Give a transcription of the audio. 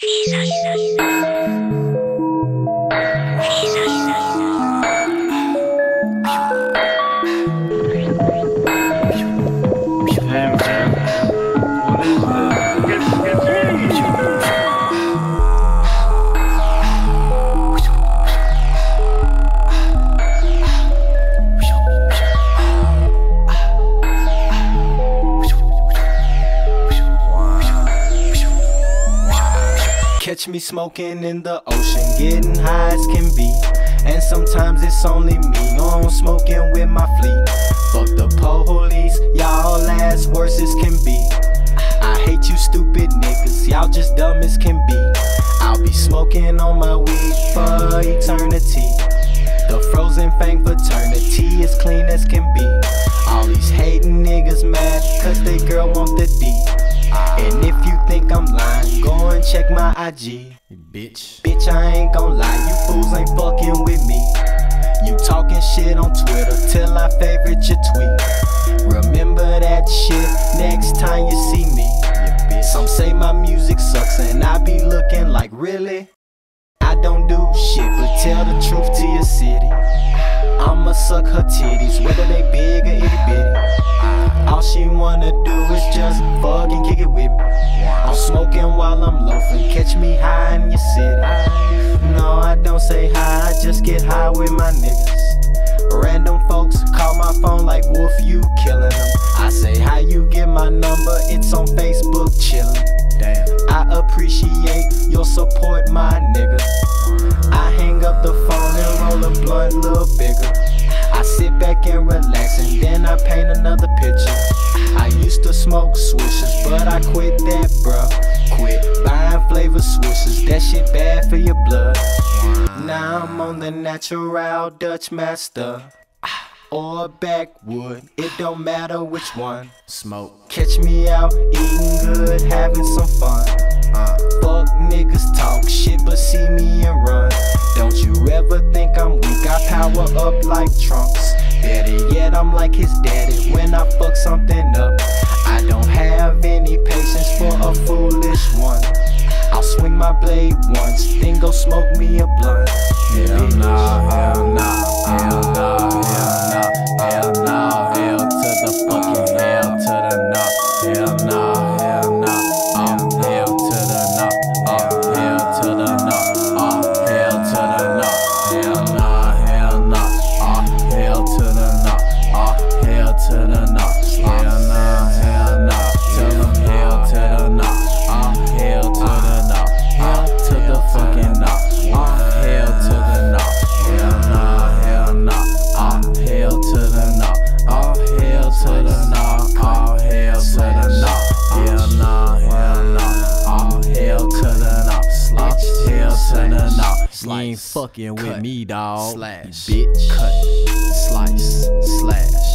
久々 Catch me smoking in the ocean, getting high as can be. And sometimes it's only me on smoking with my fleet. Fuck the police, y'all ass worse as can be. I hate you stupid niggas, y'all just dumb as can be. I'll be smoking on my weed for eternity. The frozen fang fraternity is clean as can be. All these hating niggas mad, cause they girl want the D. And if you think I'm lying, go and check my IG. Bitch, bitch, I ain't gon' lie, you fools ain't fucking with me. You talking shit on Twitter till I favorite your tweet. Remember that shit next time you see me. Some say my music sucks and I be looking like really. I don't do shit but tell the truth to your city. I'ma suck her titties, whether they big or itty bitty. While I'm loafing, catch me high in your city. No, I don't say hi, I just get high with my niggas. Random folks call my phone like Wulf, you killing them. I say, How you get my number? It's on Facebook chillin'. Damn. I appreciate your support, my nigga. I hang up the phone and roll a blunt a little bigger. I sit back and relax and then I paint another picture. I used to smoke swishers, but I quit that, bruh. Quit buying flavor swishers, that shit bad for your blood. Now I'm on the natural Dutch master. Or backwood, it don't matter which one. Smoke. Catch me out eating good, having some fun. Uh, fuck niggas talk shit, but see me and run. Don't you ever think I'm weak? I power up like trunks. Better yet, I'm like his daddy when I fuck something up. I don't have any patience once, then go smoke me a blunt. Nah, hell nah, slice. You ain't fucking cut, with me, dog. Slash. Bitch. Cut. Slice. Slash.